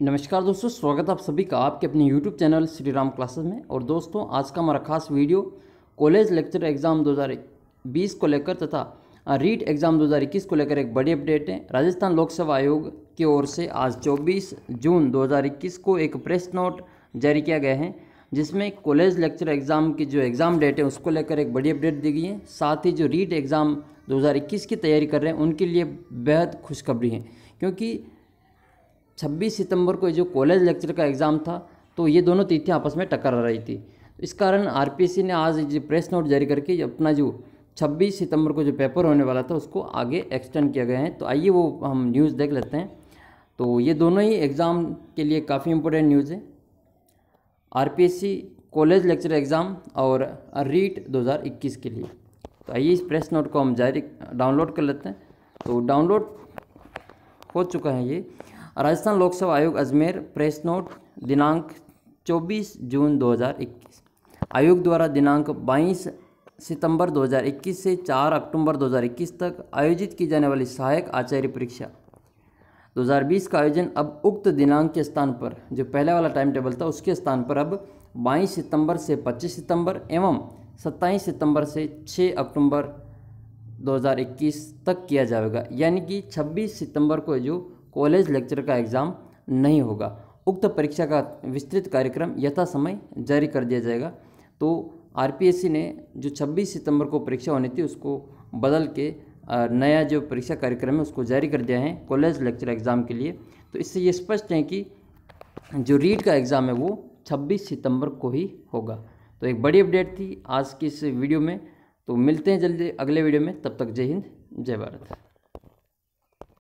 नमस्कार दोस्तों, स्वागत आप सभी का आपके अपने YouTube channel Shri Ram classes में। और दोस्तों, आज का हमारा खास वीडियो कॉलेज लेक्चर एग्ज़ाम 2020 को लेकर तथा रीट एग्ज़ाम 2021 को लेकर एक बड़ी अपडेट है। राजस्थान लोक सेवा आयोग की ओर से आज 24 जून 2021 को एक प्रेस नोट जारी किया गया है, जिसमें कॉलेज लेक्चर एग्ज़ाम की जो एग्ज़ाम डेट है, उसको लेकर एक बड़ी अपडेट दी गई है। साथ ही जो रीट एग्ज़ाम 2021 की तैयारी कर रहे हैं, उनके लिए बेहद खुशखबरी है, क्योंकि 26 सितंबर को जो कॉलेज लेक्चर का एग्ज़ाम था तो ये दोनों तिथियाँ आपस में टक्कर रही थी। इस कारण आरपीएससी ने आज जो प्रेस नोट जारी करके अपना जो 26 सितंबर को जो पेपर होने वाला था, उसको आगे एक्सटेंड किया गया है। तो आइए वो हम न्यूज़ देख लेते हैं। तो ये दोनों ही एग्ज़ाम के लिए काफ़ी इंपॉर्टेंट न्यूज़ है। आरपीएससी कॉलेज लेक्चर एग्ज़ाम और रीट 2021 के लिए। तो आइए इस प्रेस नोट को हम जारी, डाउनलोड कर लेते हैं। तो डाउनलोड हो चुका है ये। राजस्थान लोक सेवा आयोग अजमेर प्रेस नोट दिनांक 24 जून 2021 आयोग द्वारा दिनांक 22 सितंबर 2021 से 4 अक्टूबर 2021 तक आयोजित की जाने वाली सहायक आचार्य परीक्षा। 2020 का आयोजन अब उक्त दिनांक के स्थान पर, जो पहले वाला टाइम टेबल था, उसके स्थान पर अब 22 सितंबर से 25 सितंबर एवं 27 सितंबर से 6 अक्टूबर 2021 तक किया जाएगा। यानी कि 26 सितंबर को जो कॉलेज लेक्चर का एग्ज़ाम नहीं होगा। उक्त परीक्षा का विस्तृत कार्यक्रम यथा समय जारी कर दिया जाएगा। तो आरपीएससी ने जो 26 सितंबर को परीक्षा होनी थी, उसको बदल के नया जो परीक्षा कार्यक्रम है, उसको जारी कर दिया है कॉलेज लेक्चर एग्ज़ाम के लिए। तो इससे ये स्पष्ट है कि जो रीड का एग्ज़ाम है, वो 26 सितंबर को ही होगा। तो एक बड़ी अपडेट थी आज की इस वीडियो में। तो मिलते हैं जल्दी अगले वीडियो में। तब तक जय हिंद, जय भारत।